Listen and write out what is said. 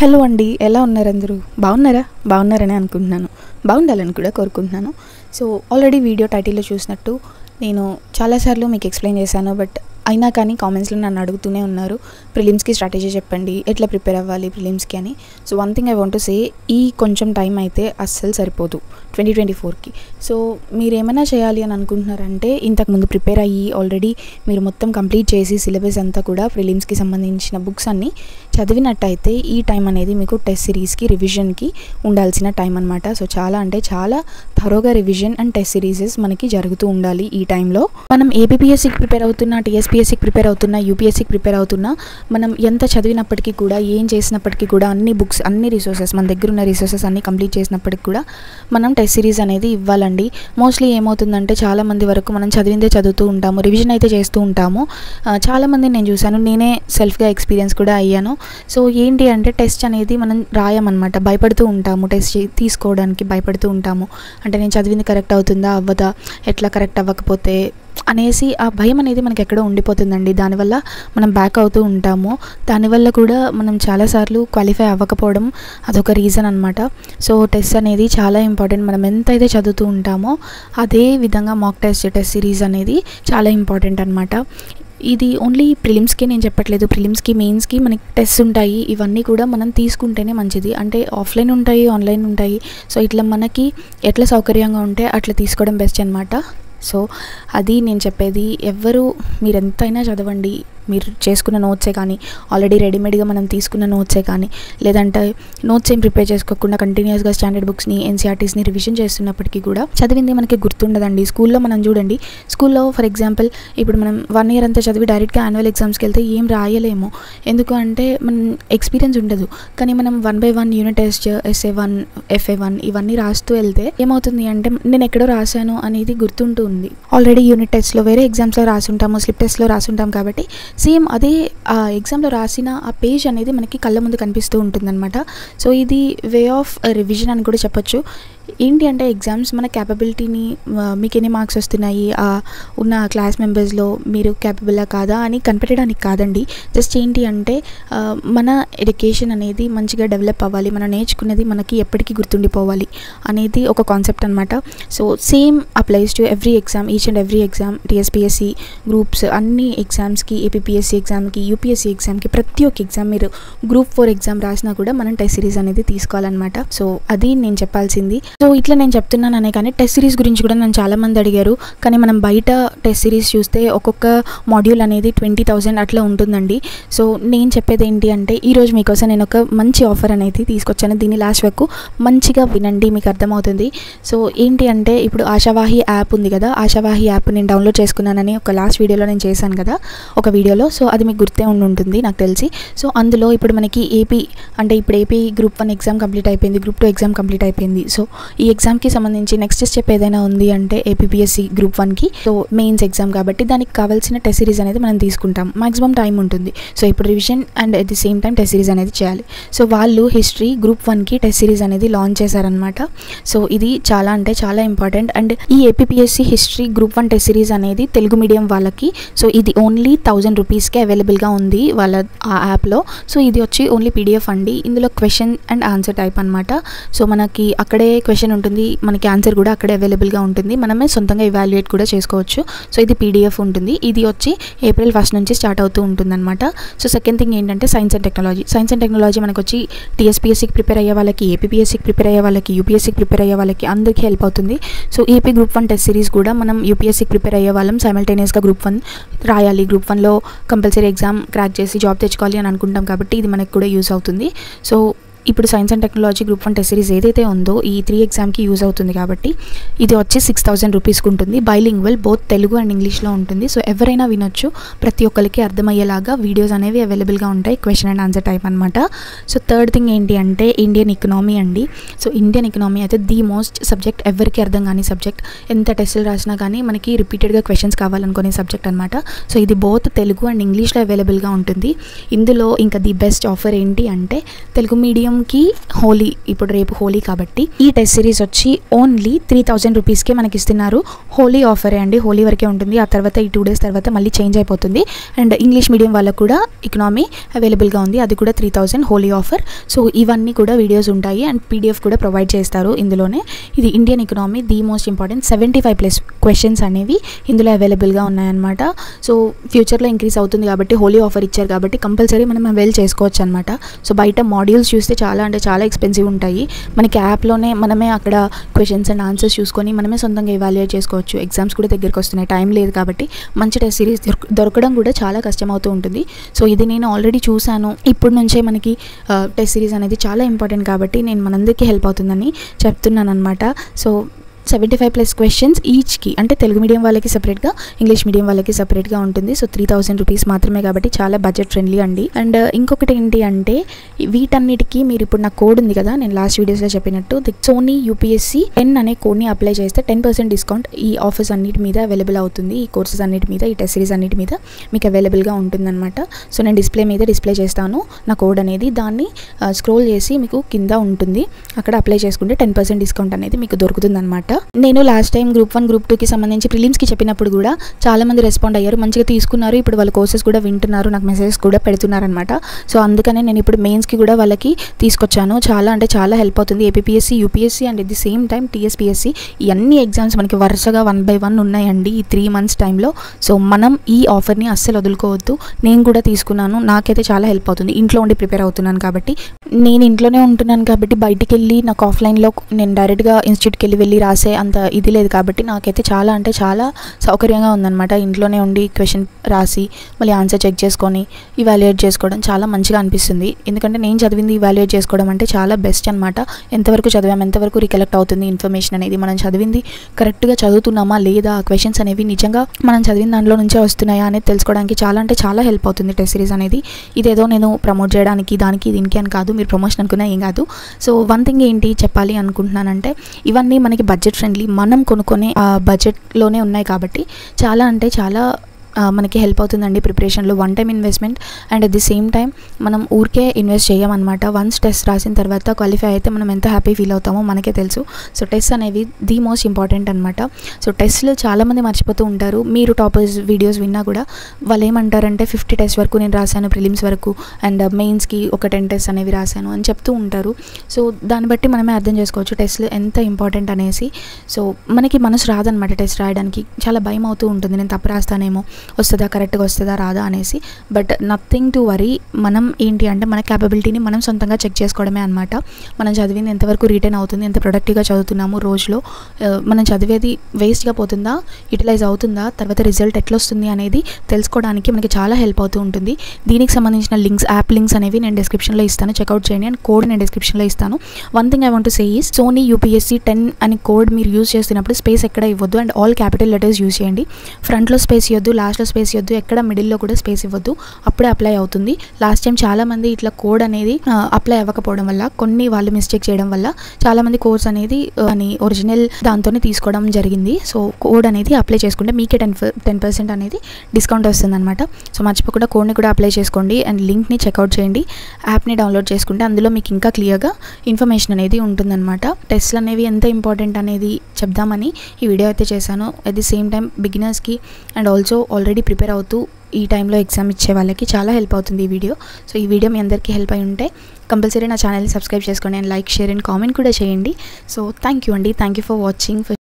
Hello అండి ఎలా ఉన్నారు అందరూ? బాగున్నారా? బాగున్నారని అనుకుంటున్నాను. బాగుండాలని కూడా కోరుకుంటున్నాను. సో ఆల్రెడీ వీడియో టైటిల్లో చూసినట్టు నేను చాలాసార్లు మీకు ఎక్స్ప్లెయిన్ చేశాను బట్ అయినా కానీ కామెంట్స్లో నన్ను అడుగుతూనే ఉన్నారు. ప్రిలిమ్స్కి స్ట్రాటజీ చెప్పండి. ఎట్లా ప్రిపేర్ అవ్వాలి ప్రిలిమ్స్కి అని. So one thing I want to say ఈ కొంచెం టైం అయితే అస్సలు సరిపోదు ట్వంటీ ట్వంటీ ఫోర్కి సో మీరు ఏమైనా చేయాలి అని అనుకుంటున్నారంటే ఇంతకుముందు ప్రిపేర్ అయ్యి ఆల్రెడీ మీరు మొత్తం కంప్లీట్ చేసి సిలబస్ అంతా కూడా ప్రిలిమ్స్కి సంబంధించిన బుక్స్ అన్నీ చదివినట్టయితే ఈ టైం అనేది మీకు టెస్ట్ సిరీస్కి రివిజన్కి ఉండాల్సిన టైం అనమాట సో చాలా అంటే చాలా థరోగా రివిజన్ అండ్ టెస్ట్ సిరీసెస్ మనకి జరుగుతూ ఉండాలి ఈ టైంలో మనం ఏపీఎస్సికి ప్రిపేర్ అవుతున్న టీఎస్పీ టీఎస్పీఎస్సికి ప్రిపేర్ అవుతున్నా యూపీఎస్సికి ప్రిపేర్ అవుతున్నా మనం ఎంత చదివినప్పటికీ కూడా ఏం చేసినప్పటికీ కూడా అన్ని బుక్స్ అన్ని రిసోర్సెస్ మన దగ్గర ఉన్న రిసోర్సెస్ అన్ని కంప్లీట్ చేసినప్పటికి కూడా మనం టెస్ట్ సిరీస్ అనేది ఇవ్వాలండి. మోస్ట్లీ ఏమవుతుందంటే చాలామంది వరకు మనం చదివిందే చదువుతూ ఉంటాము రివిజన్ అయితే చేస్తూ ఉంటాము. చాలామంది నేను చూశాను నేనే సెల్ఫ్గా ఎక్స్పీరియన్స్ కూడా అయ్యాను. సో ఏంటి అంటే టెస్ట్ అనేది మనం రాయమన్నమాట భయపడుతూ ఉంటాము టెస్ట్ తీసుకోవడానికి భయపడుతూ ఉంటాము. అంటే నేను చదివింది కరెక్ట్ అవుతుందా అవ్వదా ఎట్లా కరెక్ట్ అవ్వకపోతే అనేసి ఆ భయం అనేది మనకి ఎక్కడో ఉండిపోతుందండి. దానివల్ల మనం బ్యాక్ అవుతూ ఉంటాము. దానివల్ల కూడా మనం చాలాసార్లు క్వాలిఫై అవ్వకపోవడం అదొక రీజన్ అనమాట సో టెస్ట్ అనేది చాలా ఇంపార్టెంట్ మనం ఎంతైతే చదువుతూ ఉంటామో అదే విధంగా మాక్ టెస్ట్ టెస్ట్ సిరీస్ అనేది చాలా ఇంపార్టెంట్ అనమాట ఇది ఓన్లీ ప్రిలిమ్స్కి నేను చెప్పట్లేదు. ప్రిలిమ్స్కి మెయిన్స్కి మనకి టెస్ట్ ఉంటాయి. ఇవన్నీ కూడా మనం తీసుకుంటేనే మంచిది. అంటే ఆఫ్లైన్ ఉంటాయి ఆన్లైన్ ఉంటాయి. సో ఇట్లా మనకి ఎట్లా సౌకర్యంగా ఉంటే అట్లా తీసుకోవడం బెస్ట్ అనమాట సో అది నేను చెప్పేది ఎవ్వరు మీరు ఎంతైనా చదవండి. మీరు చేసుకున్న నోట్సే కానీ ఆల్రెడీ రెడీమేడ్గా మనం తీసుకున్న నోట్సే కానీ లేదంటే నోట్స్ ఏం ప్రిపేర్ చేసుకోకుండా కంటిన్యూస్గా స్టాండర్డ్ బుక్స్ని ఎన్సీఆర్టీస్ని రివిజన్ చేస్తున్నప్పటికీ కూడా చదివింది మనకి గుర్తుండదండి. స్కూల్లో మనం చూడండి స్కూల్లో ఫర్ ఎగ్జాంపుల్ ఇప్పుడు మనం వన్ ఇయర్ అంతా చదివి డైరెక్ట్గా యాన్యువల్ ఎగ్జామ్స్కి వెళ్తే ఏం రాయలేము. ఎందుకు అంటే మనం ఎక్స్పీరియన్స్ ఉండదు. కానీ మనం one by one unit test SA one FA one ఇవన్నీ రాస్తూ వెళ్తే ఏమవుతుంది అంటే నేను ఎక్కడో రాశాను అనేది గుర్తుంటూ ఉంది ఆల్రెడీ యూనిట్ టెస్ట్లో వేరే ఎగ్జామ్స్లో రాసుంటాము స్లిప్ టెస్ట్లో రాసుంటాం కాబట్టి సేమ్ అదే ఆ ఎగ్జామ్లో రాసిన ఆ పేజ్ అనేది మనకి కళ్ళ ముందు కనిపిస్తూ ఉంటుందన్నమాట. సో ఇది వే ఆఫ్ రివిజన్ అని కూడా చెప్పొచ్చు. ఏంటి అంటే ఎగ్జామ్స్ మన క్యాపబిలిటీని మీకు ఎన్ని మార్క్స్ వస్తున్నాయి? ఉన్న క్లాస్ మెంబర్స్లో మీరు క్యాపబులా కాదా అని కనిపెట్టడానికి కాదండి. జస్ట్ ఏంటి అంటే మన ఎడ్యుకేషన్ అనేది మంచిగా డెవలప్ అవ్వాలి. మనం నేర్చుకునేది మనకి ఎప్పటికీ గుర్తుండిపోవాలి అనేది ఒక కాన్సెప్ట్ అనమాట so same applies to every exam each and every exam TSPSC groups అన్ని ఎగ్జామ్స్కి ఏపీఎస్సి ఎగ్జామ్కి యూపీఎస్సి ఎగ్జామ్కి ప్రతి ఒక్క ఎగ్జామ్ మీరు గ్రూప్ ఫోర్ ఎగ్జామ్ రాసినా కూడా మనం టెస్ట్ సిరీస్ అనేది తీసుకోవాలన్నమాట. సో అది నేను చెప్పాల్సింది. సో ఇట్లా నేను చెప్తున్నాననే కానీ టెస్ట్ సిరీస్ గురించి కూడా నన్ను చాలా మంది అడిగారు. కానీ మనం బయట టెస్ట్ సిరీస్ చూస్తే ఒక్కొక్క మాడ్యూల్ అనేది ట్వంటీ థౌజండ్ అట్లా ఉంటుందండి. సో నేను చెప్పేది ఏంటి అంటే ఈరోజు మీకోసం నేను ఒక మంచి ఆఫర్ అనేది తీసుకొచ్చాను. దీన్ని లాస్ట్ వరకు మంచిగా వినండి మీకు అర్థమవుతుంది. సో ఏంటి అంటే ఇప్పుడు ఆశావాహి యాప్ ఉంది కదా ఆశావాహి యాప్ నేను డౌన్లోడ్ చేసుకున్నానని ఒక లాస్ట్ వీడియోలో నేను చేశాను కదా ఒక వీడియోలో సో అది మీకు గుర్తే ఉండి ఉంటుంది నాకు తెలిసి. సో అందులో ఇప్పుడు మనకి ఏపీ అంటే ఇప్పుడు AP group one exam complete అయిపోయింది గ్రూప్ టూ ఎగ్జామ్ కంప్లీట్ అయిపోయింది. సో ఈ ఎగ్జామ్కి సంబంధించి నెక్స్ట్ స్టెప్ ఏదైనా ఉంది అంటే ఏపీపీఎస్సీ గ్రూప్ వన్కి సో మెయిన్స్ ఎగ్జామ్ కాబట్టి దానికి కావాల్సిన టెస్ట్ సిరీస్ అనేది మనం తీసుకుంటాం. మాక్సిమం టైం ఉంటుంది. సో ఇప్పుడు revision and at the same time test series అనేది చేయాలి. సో వాళ్ళు హిస్టరీ గ్రూప్ వన్కి టెస్ట్ సిరీస్ అనేది లాంచ్ చేశారనమాట సో ఇది చాలా అంటే చాలా ఇంపార్టెంట్ అండ్ ఈ APPSC history group one test series అనేది తెలుగు మీడియం వాళ్ళకి సో ఇది ఓన్లీ థౌజండ్ రూపీస్కే అవైలబుల్గా ఉంది వాళ్ళ ఆ యాప్లో సో ఇది వచ్చి ఓన్లీ పీడిఎఫ్ అండి. ఇందులో క్వశ్చన్ అండ్ ఆన్సర్ టైప్ అనమాట సో మనకి అక్కడే క్వశ్చన్ ఉంటుంది. మనకి ఆన్సర్ కూడా అక్కడే అవైలబుల్గా ఉంటుంది. మనమే సొంతంగా ఇవాల్యుయేట్ కూడా చేసుకోవచ్చు. సో ఇది పీడిఎఫ్ ఉంటుంది. ఇది వచ్చి ఏప్రిల్ ఫస్ట్ నుంచి స్టార్ట్ అవుతూ ఉంటుందన్నమాట. సో సెకండ్ థింగ్ ఏంటంటే science and technology science and technology మనకు వచ్చి టీఎస్పీఎస్సీకి ప్రిపేర్ అయ్యే వాళ్ళకి ఏపీఎస్సీకి ప్రిపేర్ అయ్యే వాళ్ళకి యూపీఎస్సీకి ప్రిపేర్ అయ్యే వాళ్ళకి అందరికీ హెల్ప్ అవుతుంది. So AP group one test series కూడా మనం యూపీఎస్సీకి ప్రిపేర్ అయ్యే వాళ్ళం. సైమల్టేనియస్గా గ్రూప్ వన్ రాయాలి. గ్రూప్ వన్లో కంపల్సరీ ఎగ్జామ్ క్రాక్ చేసి జాబ్ తెచ్చుకోవాలి అని అనుకుంటాం కాబట్టి ఇది మనకు కూడా యూస్ అవుతుంది. సో ఇప్పుడు science and technology group one test series ఏదైతే ఉందో ఈ త్రీ ఎగ్జామ్కి యూజ్ అవుతుంది కాబట్టి ఇది వచ్చి సిక్స్ థౌసండ్ రూపీస్కి ఉంటుంది. బైలింగ్వల్ బోత్ తెలుగు అండ్ ఇంగ్లీష్లో ఉంటుంది. సో ఎవరైనా వినొచ్చు ప్రతి ఒక్కరికి అర్థమయ్యేలాగా వీడియోస్ అనేవి అవైలబుల్గా ఉంటాయి క్వశ్చన్ అండ్ ఆన్సర్ టైప్ అనమాట సో థర్డ్ థింగ్ ఏంటి అంటే ఇండియన్ ఎకనామీ అండి. సో ఇండియన్ ఎకనామీ అయితే ది మోస్ట్ సబ్జెక్ట్ ఎవరికి అర్థం కాని సబ్జెక్ట్ ఎంత టెస్టులు రాసినా కానీ మనకి రిపీటెడ్గా క్వశ్చన్స్ కావాలనుకునే సబ్జెక్ట్ అనమాట సో ఇది బోత్ తెలుగు అండ్ ఇంగ్లీష్లో అవైలబుల్గా ఉంటుంది. ఇందులో ఇంకా ది బెస్ట్ ఆఫర్ ఏంటి అంటే తెలుగు మీడియం కి హోలీ ఇప్పుడు రేపు హోలీ కాబట్టి ఈ టెస్ట్ సిరీస్ వచ్చి ఓన్లీ త్రీ థౌజండ్ రూపీస్కే మనకి ఇస్తున్నారు. హోలీ ఆఫరే అండి. హోలీ వరకే ఉంటుంది. ఆ తర్వాత ఈ టూ డేస్ తర్వాత మళ్ళీ చేంజ్ అయిపోతుంది. అండ్ ఇంగ్లీష్ మీడియం వాళ్ళకు కూడా ఎకనామీ అవైలబుల్గా ఉంది. అది కూడా three thousand Holi offer. So ఇవన్నీ కూడా వీడియోస్ ఉంటాయి. అండ్ పీడిఎఫ్ కూడా ప్రొవైడ్ చేస్తారు ఇందులోనే. ఇది Indian economy the most important seventy five plus questions అనేవి ఇందులో అవైలబుల్గా ఉన్నాయన్నమాట. సో ఫ్యూచర్లో ఇంక్రీస్ అవుతుంది కాబట్టి హోలీ ఆఫర్ ఇచ్చారు కాబట్టి కంపల్సరీ మనం అవైల్ చేసుకోవచ్చు అనమాట సో బయట మాడ్యూల్స్ చూస్తే చాలా అంటే చాలా ఎక్స్పెన్సివ్ ఉంటాయి. మనకి యాప్లోనే మనమే అక్కడ క్వశ్చన్స్ అండ్ ఆన్సర్స్ చూసుకొని మనమే సొంతంగా ఇవాల్యుయేట్ చేసుకోవచ్చు. ఎగ్జామ్స్ కూడా దగ్గరికి వస్తున్నాయి. టైం లేదు కాబట్టి మంచి టెస్ట్ సిరీస్ దొరకడం కూడా చాలా కష్టం అవుతూ ఉంటుంది. సో ఇది నేను ఆల్రెడీ చూశాను. ఇప్పటి నుంచే మనకి టెస్ట్ సిరీస్ అనేది చాలా ఇంపార్టెంట్ కాబట్టి నేను మనందరికీ హెల్ప్ అవుతుందని చెప్తున్నాను అనమాట so seventy five plus questions ఈచ్కి అంటే తెలుగు మీడియం వాళ్ళకి సపరేట్గా ఇంగ్లీష్ మీడియం వాళ్ళకి సపరేట్గా ఉంటుంది. సో త్రీ థౌసండ్ రూపీస్ మాత్రమే కాబట్టి చాలా బడ్జెట్ ఫ్రెండ్లీ అండి. అండ్ uh, ఇంకొకటి ఏంటి అంటే వీటన్నిటికీ మీరు ఇప్పుడు నా కోడ్ ఉంది కదా నేను లాస్ట్ వీడియోస్లో చెప్పినట్టు ది సోనీ యూపీఎస్సీ టెన్ అనే కోడ్ని అప్లై చేస్తే టెన్ పర్సెంట్ డిస్కౌంట్ ఈ ఆఫర్స్ అన్నిటి మీద అవైలబుల్ అవుతుంది. ఈ కోర్సెస్ అన్నిటి మీద ఈ టెస్ట్ సిరీస్ అన్నిటి మీద మీకు అవైలబుల్గా ఉంటుందన్నమాట. సో నేను డిస్ప్లే మీద డిస్ప్లే చేస్తాను నా కోడ్ అనేది. దాన్ని uh, స్క్రోల్ చేసి మీకు కింద ఉంటుంది. అక్కడ అప్లై చేసుకుంటే టెన్ పర్సెంట్ డిస్కౌంట్ అనేది మీకు దొరుకుతుందన్నమాట. నేను last time group one group టూకి సంబంధించి ప్రిలిమ్స్కి చెప్పినప్పుడు కూడా చాలా మంది రెస్పాండ్ అయ్యారు. మంచిగా తీసుకున్నారు. ఇప్పుడు వాళ్ళ కోర్సెస్ కూడా వింటున్నారు. నాకు మెసేజెస్ కూడా పెడుతున్నారు అనమాట సో అందుకనే నేను ఇప్పుడు మెయిన్స్కి కూడా వాళ్ళకి తీసుకొచ్చాను. చాలా అంటే చాలా హెల్ప్ అవుతుంది. APSC UPSC and at the same time TSPSC ఈ అన్ని ఎగ్జామ్స్ మనకి వరుసగా వన్ బై వన్ ఉన్నాయండి ఈ త్రీ మంత్స్ టైంలో సో మనం ఈ ఆఫర్ని అస్సలు వదులుకోవద్దు. నేను కూడా తీసుకున్నాను. నాకైతే చాలా హెల్ప్ అవుతుంది. ఇంట్లో ఉండి ప్రిపేర్ అవుతున్నాను కాబట్టి. నేను ఇంట్లోనే ఉంటున్నాను కాబట్టి బయటికి వెళ్ళి నాకు ఆఫ్లైన్లో నేను డైరెక్ట్గా ఇన్స్టిట్యూట్కి వెళ్ళి వెళ్ళి రాసి అంత ఇది లేదు కాబట్టి నాకైతే చాలా అంటే చాలా సౌకర్యంగా ఉందన్నమాట. ఇంట్లోనే ఉండి క్వశ్చన్ రాసి మళ్ళీ ఆన్సర్ చెక్ చేసుకొని ఇవాల్యుయేట్ చేసుకోవడం చాలా మంచిగా అనిపిస్తుంది. ఎందుకంటే నేను చదివింది ఇవాల్యుయేట్ చేసుకోవడం అంటే చాలా బెస్ట్ అనమాట ఎంతవరకు చదివాం ఎంతవరకు రికలెక్ట్ అవుతుంది ఇన్ఫర్మేషన్ అనేది మనం చదివింది కరెక్ట్గా చదువుతున్నామా లేదా క్వశ్చన్స్ అనేవి నిజంగా మనం చదివిన దాంట్లో నుంచే వస్తున్నాయా అనేది తెలుసుకోవడానికి చాలా అంటే చాలా హెల్ప్ అవుతుంది టెస్ట్ సిరీస్ అనేది. ఇదేదో నేను ప్రమోట్ చేయడానికి దానికి దీనికి అని కాదు మీరు ప్రమోషన్ అనుకున్నా ఏం కాదు. సో వన్ థింగ్ ఏంటి చెప్పాలి అనుకుంటున్నానంటే ఇవన్నీ మనకి బడ్జెట్ ఫ్రెండ్లీ మనం కొనుక్కునే బడ్జెట్లోనే ఉన్నాయి కాబట్టి చాలా అంటే చాలా మనకి హెల్ప్ అవుతుందండి ప్రిపరేషన్లో one time investment and at the same time మనం ఊరికే ఇన్వెస్ట్ చేయమన్నమాట. వన్స్ టెస్ట్ రాసిన తర్వాత క్వాలిఫై అయితే మనం ఎంత హ్యాపీ ఫీల్ అవుతామో మనకే తెలుసు. సో టెస్ట్ అనేవి ది మోస్ట్ ఇంపార్టెంట్ అనమాట సో టెస్ట్లు చాలామంది మర్చిపోతూ ఉంటారు. మీరు టాపర్స్ వీడియోస్ విన్నా కూడా వాళ్ళు ఏమంటారంటే ఫిఫ్టీ టెస్ట్ వరకు నేను రాశాను ప్రిలిమ్స్ వరకు అండ్ మెయిన్స్కి ఒక టెన్ టెస్ట్ అనేవి రాశాను అని చెప్తూ ఉంటారు. సో దాన్ని బట్టి మనమే అర్థం చేసుకోవచ్చు టెస్ట్లు ఎంత ఇంపార్టెంట్ అనేసి. సో మనకి మనసు రాదనమాట టెస్ట్ రాయడానికి. చాలా భయం అవుతూ ఉంటుంది. నేను తప్పు రాస్తానేమో. వస్తుందా కరెక్ట్గా వస్తుందా రాదా అనేసి. బట్ నథింగ్ టు వరీ మనం ఏంటి అంటే మన క్యాపబిలిటీని మనం సొంతంగా చెక్ చేసుకోవడమే అనమాట మనం చదివింది ఎంతవరకు రిటర్న్ అవుతుంది ఎంత ప్రొడక్టివ్గా చదువుతున్నాము రోజులో మనం చదివేది వేస్ట్గా పోతుందా యూటిలైజ్ అవుతుందా తర్వాత రిజల్ట్ ఎట్లా వస్తుంది అనేది తెలుసుకోవడానికి మనకి చాలా హెల్ప్ అవుతూ ఉంటుంది. దీనికి సంబంధించిన లింక్స్ యాప్ లింక్స్ అనేవి నేను డిస్క్రిప్షన్లో ఇస్తాను. చెక్అవుట్ చేయండి అండ్ కోడ్ నేను డిస్క్రిప్షన్లో ఇస్తాను. One thing I want say is Soni UPSC ten అని కోడ్ మీరు యూజ్ చేస్తున్నప్పుడు స్పేస్ ఎక్కడ ఇవ్వద్దు and all capital letters use చేయండి. ఫ్రంట్లో స్పేస్ ఇవ్వద్దు లాస్ట్లో స్పేస్ ఇవ్వద్దు ఎక్కడ మిడిల్లో కూడా స్పేస్ ఇవ్వద్దు. అప్పుడే అప్లై అవుతుంది. లాస్ట్ టైం చాలామంది ఇట్లా కోడ్ అనేది అప్లై అవ్వకపోవడం వల్ల కొన్ని వాళ్ళు మిస్టేక్ చేయడం వల్ల చాలామంది కోర్స్ అనేది అని ఒరిజినల్ దాంతోనే తీసుకోవడం జరిగింది. సో కోడ్ అనేది అప్లై చేసుకుంటే మీకే టెన్ టెన్ పర్సెంట్ అనేది డిస్కౌంట్ వస్తుంది అనమాట సో మర్చిపోకుండా కోడ్ని కూడా అప్లై చేసుకోండి అండ్ లింక్ని చెక్అవుట్ చేయండి. యాప్ని డౌన్లోడ్ చేసుకుంటే అందులో మీకు ఇంకా క్లియర్గా ఇన్ఫర్మేషన్ అనేది ఉంటుందన్నమాట. టెస్ట్లు అనేవి ఎంత ఇంపార్టెంట్ అనేది చెప్దామని ఈ వీడియో అయితే చేశాను. అట్ ది సేమ్ టైం బిగినర్స్కి అండ్ ఆల్సో ఆల్రెడీ ప్రిపేర్ అవుతూ ఈ టైంలో ఎగ్జామ్ ఇచ్చే వాళ్ళకి చాలా హెల్ప్ అవుతుంది ఈ వీడియో సో ఈ వీడియో మీ అందరికీ హెల్ప్ అయి ఉంటే కంపల్సరీ నా ఛానల్ని సబ్స్క్రైబ్ చేసుకోండి and like share and comment కూడా చేయండి. సో థ్యాంక్ యూ అండి. Thank you for watching